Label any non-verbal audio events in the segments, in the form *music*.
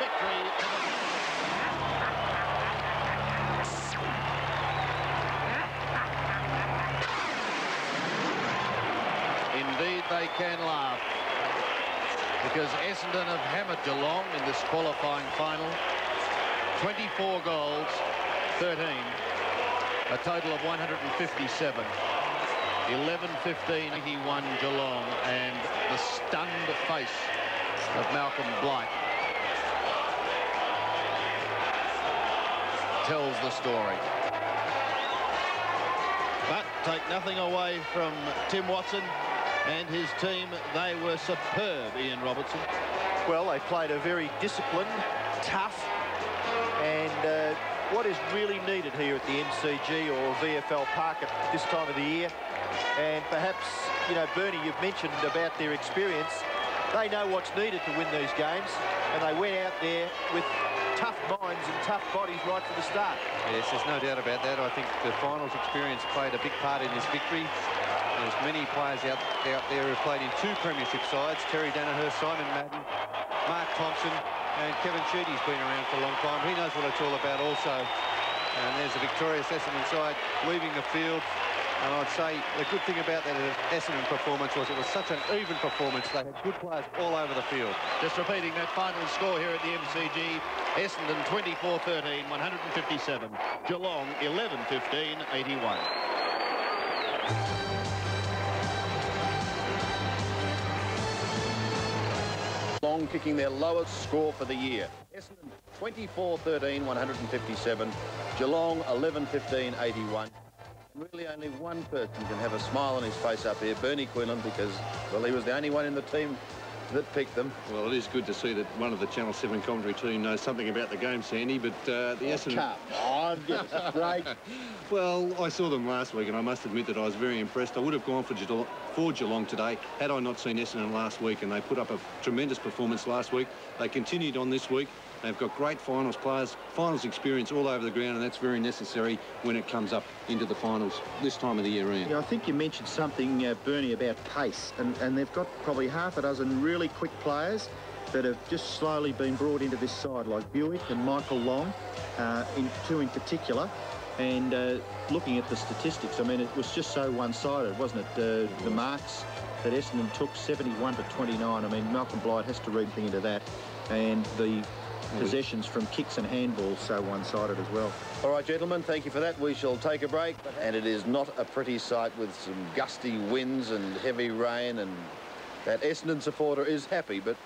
victory. Indeed, they can laugh because Essendon have hammered Geelong in this qualifying final. 24 goals, 13, a total of 157. 11-15, he won Geelong, and the stunned face of Malcolm Blight tells the story. But take nothing away from Tim Watson and his team. They were superb, Ian Robertson. Well, they played a very disciplined, tough, and uh, what is really needed here at the MCG or VFL Park at this time of the year and perhaps, you know, Bernie, you've mentioned about their experience. They know what's needed to win these games, and they went out there with tough minds and tough bodies right from the start. Yes, there's no doubt about that. I think the finals experience played a big part in this victory. There's many players out, out there who have played in two premiership sides. Terry Danaher, Simon Madden, Mark Thompson, and Kevin Sheedy's been around for a long time. He knows what it's all about also. And there's a victorious Essendon side leaving the field and I'd say the good thing about that Essendon performance was it was such an even performance. They had good players all over the field. Just repeating that final score here at the MCG. Essendon 24-13, 157. Geelong 11-15, 81. Long kicking their lowest score for the year. Essendon 24-13, 157. Geelong 11-15, 81. Really only one person can have a smile on his face up here, Bernie Quinlan, because, well, he was the only one in the team that picked them. Well, it is good to see that one of the Channel 7 commentary team knows something about the game, Sandy, but uh, the oh, Essendon... Come on, great. *laughs* well, I saw them last week, and I must admit that I was very impressed. I would have gone for Geelong, for Geelong today had I not seen Essendon last week, and they put up a tremendous performance last week. They continued on this week. They've got great finals players, finals experience all over the ground, and that's very necessary when it comes up into the finals this time of the year, Ian. Yeah, I think you mentioned something, uh, Bernie, about pace, and, and they've got probably half a dozen really quick players that have just slowly been brought into this side, like Bewick and Michael Long, uh, in, two in particular. And uh, looking at the statistics, I mean, it was just so one-sided, wasn't it? The marks that Essendon took 71 to 29. I mean, Malcolm Blight has to read into that. And the possessions from kicks and handballs so one-sided as well. All right, gentlemen, thank you for that. We shall take a break. And it is not a pretty sight with some gusty winds and heavy rain and that Essendon supporter is happy, but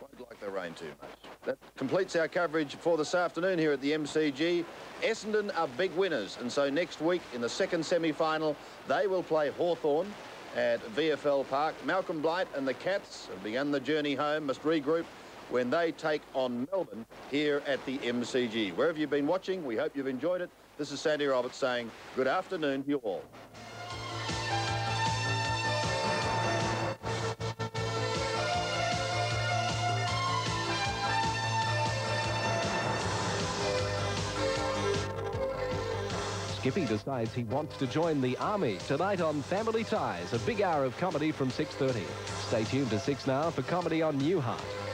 won't like the rain too much. That completes our coverage for this afternoon here at the MCG. Essendon are big winners, and so next week in the second semi-final, they will play Hawthorn at VFL Park. Malcolm Blight and the Cats have begun the journey home, must regroup when they take on Melbourne here at the MCG. Wherever you've been watching, we hope you've enjoyed it. This is Sandy Roberts saying good afternoon to you all. Skippy decides he wants to join the army tonight on Family Ties, a big hour of comedy from 6.30. Stay tuned to 6 now for comedy on Newhart.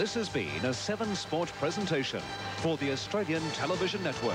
This has been a Seven Sport presentation for the Australian Television Network.